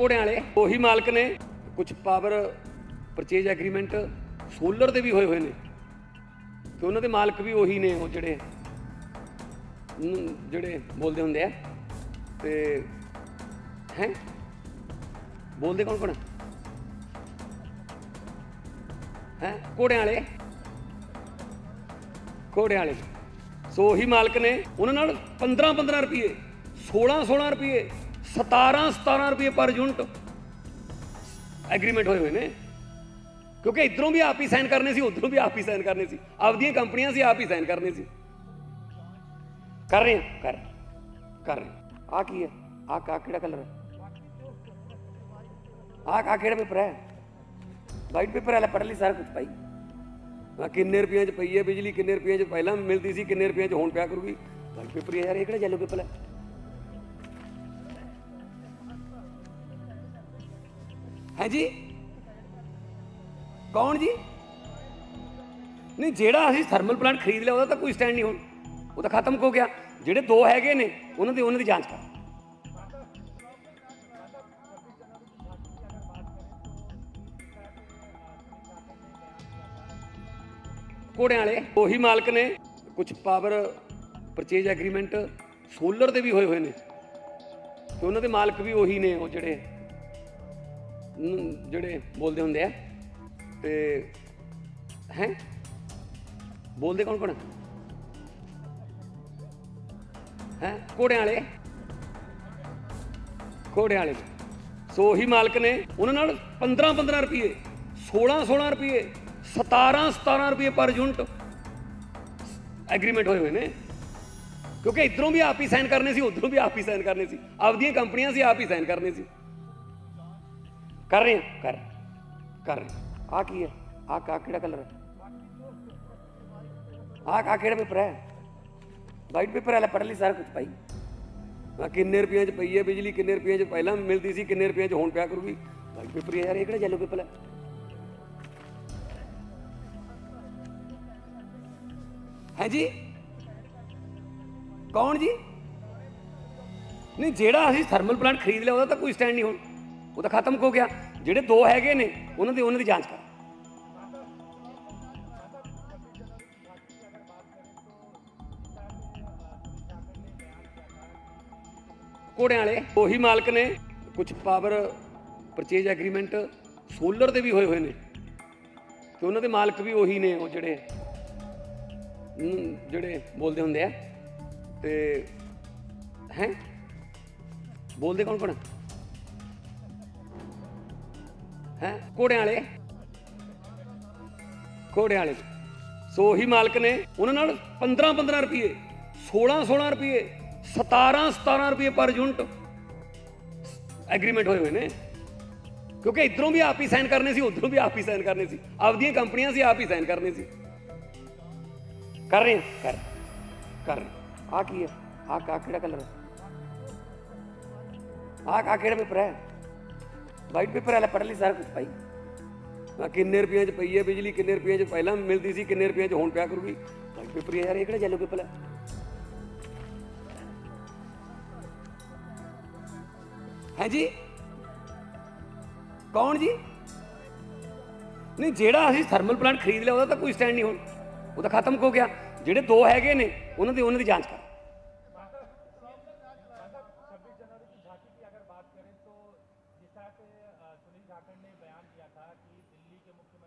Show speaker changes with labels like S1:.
S1: ਘੋੜਿਆਂ ਵਾਲੇ। ਉਹੀ ਮਾਲਕ ਨੇ। ਕੁਝ ਪਾਵਰ ਪਰਚੇਜ ਐਗਰੀਮੈਂਟ ਸੋਲਰ ਦੇ ਵੀ ਹੋਏ ਹੋਏ ਨੇ। ਤੇ ਉਹਨਾਂ ਦੇ ਮਾਲਕ ਵੀ ਉਹੀ ਨੇ ਉਹ ਜਿਹੜੇ ਜਿਹੜੇ ਬੋਲਦੇ ਹੁੰਦੇ ਆ। ਤੇ ਹੈ? ਬੋਲਦੇ ਕੌਣ ਕੌਣ ਹੈ? ਘੋੜਿਆਂ ਵਾਲੇ। ਘੋੜਿਆਂ ਵਾਲੇ। ਸੋ ਉਹੀ ਮਾਲਕ ਨੇ। ਉਹਨਾਂ ਨਾਲ 15 15 ਰੁਪਏ 16 16 ਰੁਪਏ 17 17 ਰੁਪਏ ਪਰ ਯੂਨਿਟ ਐਗਰੀਮੈਂਟ ਹੋਏ ਹੋਏ ਨੇ। ਕਿਉਂਕਿ ਇਧਰੋਂ ਵੀ ਆਪ ਹੀ ਸਾਈਨ ਕਰਨੇ ਸੀ, ਉਧਰੋਂ ਵੀ ਆਪ ਹੀ ਸਾਈਨ ਕਰਨੇ ਸੀ। ਆਪਦੀਆਂ ਕੰਪਨੀਆਂ ਸੀ, ਆਪ ਹੀ ਸਾਈਨ ਕਰਨੇ ਸੀ। ਕਰ ਰਹੇ ਕਰ ਕਰ ਰਹੇ ਆ ਕੀ ਹੈ? ਆ ਕਾ ਕਿਹੜਾ ਕਲਰ ਹੈ? ਆ ਕਾ ਕਿਹੜਾ ਪੇਪਰ ਹੈ? ਵਾਈਟ ਪੇਪਰ ਵਾਲਾ ਪੜ ਲਈ ਸਾਰਾ ਕੁਝ ਭਾਈ। ਆ ਕਿੰਨੇ ਰੁਪਈਆਂ ਚ ਪਈ ਹੈ ਬਿਜਲੀ, ਕਿੰਨੇ ਰੁਪਈਆਂ ਚ ਪਹਿਲਾਂ ਮਿਲਦੀ ਸੀ, ਕਿੰਨੇ ਰੁਪਈਆਂ ਚ ਹੁਣ ਪਿਆ ਕਰੂਗੀ? ਵਾਈਟ ਪੇਪਰ ਯਾਰ, ਇਹ ਕਿਹੜਾ ਯੈਲੋ ਪੇਪਰ ਹੈ? ਹੈ ਜੀ? ਕੌਣ ਜੀ? ਨਹੀਂ, ਜਿਹੜਾ ਅਸੀਂ ਥਰਮਲ ਪਲਾਂਟ ਖਰੀਦ ਲਿਆ, ਉਹਦਾ ਤਾਂ ਕੋਈ ਸਟੈਂਡ ਨਹੀਂ ਹੁਣ। ਉਹ ਤਾਂ ਖਤਮ ਹੋ ਗਿਆ। ਜਿਹੜੇ ਦੋ ਹੈਗੇ ਨੇ, ਉਹਨਾਂ ਦੀ ਉਹਨਾਂ ਦੀ ਜਾਂਚ ਕਰ। ਘੋੜਿਆਂ ਵਾਲੇ, ਉਹੀ ਮਾਲਕ ਨੇ। ਕੁਝ ਪਾਵਰ ਪਰਚੇਜ ਐਗਰੀਮੈਂਟ ਸੋਲਰ ਦੇ ਵੀ ਹੋਏ ਹੋਏ ਨੇ। ਤੇ ਉਹਨਾਂ ਦੇ ਮਾਲਕ ਵੀ ਉਹੀ ਨੇ, ਉਹ ਜਿਹੜੇ ਜਿਹੜੇ ਬੋਲਦੇ ਹੁੰਦੇ ਆ, ਤੇ ਹੈ? ਬੋਲਦੇ ਕੌਣ ਕੌਣ ਹੈ? ਘੋੜਿਆਂ ਵਾਲੇ। ਘੋੜਿਆਂ ਵਾਲੇ। ਸੋ ਉਹੀ ਮਾਲਕ ਨੇ, ਉਹਨਾਂ ਨਾਲ 15 15 ਰੁਪਏ 16 16 ਰੁਪਏ 17 17 ਰੁਪਏ ਪਰ ਯੂਨਿਟ ਐਗਰੀਮੈਂਟ ਹੋਏ ਹੋਏ ਨੇ। ਕਿਉਂਕਿ ਇਧਰੋਂ ਵੀ ਆਪ ਹੀ ਸਾਈਨ ਕਰਨੇ ਸੀ, ਉਧਰੋਂ ਵੀ ਆਪ ਹੀ ਸਾਈਨ ਕਰਨੇ ਸੀ। ਆਪਦੀਆਂ ਕੰਪਨੀਆਂ ਸੀ, ਆਪ ਹੀ ਸਾਈਨ ਕਰਨੇ ਸੀ। ਕਰ ਰਹੇ ਹਾਂ ਕਰ ਕਰ ਰਹੇ ਆ ਕੀ ਹੈ ਆ ਕਾ ਕਿਹੜਾ ਕਲਰ ਹੈ ਆ ਕਾ ਕਿਹੜਾ ਪੇਪਰ ਹੈ ਵਾਈਟ ਪੇਪਰ ਵਾਲਾ ਪੜ੍ਹ ਲਈ ਸਾਰਾ ਕੁਝ ਭਾਈ ਆ ਕਿੰਨੇ ਰੁਪਈਆਂ ਚ ਪਈ ਹੈ ਬਿਜਲੀ ਕਿੰਨੇ ਰੁਪਈਆਂ ਚ ਪਹਿਲਾਂ ਮਿਲਦੀ ਸੀ ਕਿੰਨੇ ਰੁਪਈਆਂ ਚ ਹੁਣ ਪਿਆ ਕਰੂਗੀ ਵਾਈਟ ਪੇਪਰ ਯਾਰ ਇਹ ਕਿਹੜਾ ਯੈਲੋ ਪੇਪਰ ਹੈ ਹੈ ਜੀ ਕੌਣ ਜੀ ਨਹੀਂ ਜਿਹੜਾ ਅਸੀਂ ਥਰਮਲ ਪਲਾਂਟ ਖਰੀਦ ਲਿਆ ਉਹਦਾ ਤਾਂ ਕੋਈ ਸਟੈਂਡ ਨਹੀਂ ਹੁਣ ਉਹ ਤਾਂ ਖਤਮ ਹੋ ਗਿਆ। ਜਿਹੜੇ ਦੋ ਹੈਗੇ ਨੇ, ਉਹਨਾਂ ਦੀ ਉਹਨਾਂ ਦੀ ਜਾਂਚ ਕਰ। ਘੋੜਿਆਂ ਵਾਲੇ, ਉਹੀ ਮਾਲਕ ਨੇ। ਕੁਝ ਪਾਵਰ ਪਰਚੇਜ ਐਗਰੀਮੈਂਟ ਸੋਲਰ ਦੇ ਵੀ ਹੋਏ ਹੋਏ ਨੇ। ਤੇ ਉਹਨਾਂ ਦੇ ਮਾਲਕ ਵੀ ਉਹੀ ਨੇ, ਉਹ ਜਿਹੜੇ ਜਿਹੜੇ ਬੋਲਦੇ ਹੁੰਦੇ ਆ। ਤੇ ਹੈ? ਬੋਲਦੇ ਕੌਣ ਕੌਣ ਹੈ ਘੋੜਿਆਂ ਵਾਲੇ ਘੋੜਿਆਂ ਵਾਲੇ ਸੋ ਉਹੀ ਮਾਲਕ ਨੇ ਉਹਨਾਂ ਨਾਲ 15 15 ਰੁਪਏ 16 16 ਰੁਪਏ 17 17 ਰੁਪਏ ਪਰ ਯੂਨਿਟ ਐਗਰੀਮੈਂਟ ਹੋਏ ਹੋਏ ਨੇ ਕਿਉਂਕਿ ਇਧਰੋਂ ਵੀ ਆਪ ਹੀ ਸਾਈਨ ਕਰਨੇ ਸੀ ਉਧਰੋਂ ਵੀ ਆਪ ਹੀ ਸਾਈਨ ਕਰਨੇ ਸੀ ਆਪਦੀਆਂ ਕੰਪਨੀਆਂ ਸੀ ਆਪ ਹੀ ਸਾਈਨ ਕਰਨੇ ਸੀ ਕਰ ਰਹੇ ਹਾਂ ਕਰ ਕਰ ਰਹੇ ਆ ਕੀ ਹੈ ਆ ਕਾ ਕਿਹੜਾ ਕਲਰ ਹੈ ਆ ਕਾ ਕਿਹੜਾ ਪੇਪਰ ਹੈ ਵਾਈਟ ਪੇਪਰ ਵਾਲਾ ਪੜ ਲਈ ਸਾਰਾ ਕੁਝ ਭਾਈ। ਆ ਕਿੰਨੇ ਰੁਪਈਆਂ ਚ ਪਈ ਹੈ ਬਿਜਲੀ, ਕਿੰਨੇ ਰੁਪਈਆਂ ਚ ਪਹਿਲਾਂ ਮਿਲਦੀ ਸੀ, ਕਿੰਨੇ ਰੁਪਈਆਂ ਚ ਹੁਣ ਪਿਆ ਕਰੂਗੀ। ਵਾਈਟ ਪੇਪਰ ਯਾਰ, ਇਹ ਕਿਹੜਾ ਯੈਲੋ ਪੇਪਰ ਹੈ? ਹੈ ਜੀ? ਕੌਣ ਜੀ? ਨਹੀਂ, ਜਿਹੜਾ ਅਸੀਂ ਥਰਮਲ ਪਲਾਂਟ ਖਰੀਦ ਲਿਆ, ਉਹਦਾ ਤਾਂ ਕੋਈ ਸਟੈਂਡ ਨਹੀਂ ਹੁਣ। ਉਹ ਤਾਂ ਖਤਮ ਹੋ ਗਿਆ। ਜਿਹੜੇ ਦੋ ਹੈਗੇ ਨੇ, ਉਹਨਾਂ ਦੀ ਉਹਨਾਂ ਦੀ ਜਾਂਚ ਕਰ।
S2: था कि सुनील झारखंड ने बयान दिया था कि दिल्ली के मुख्यमंत्री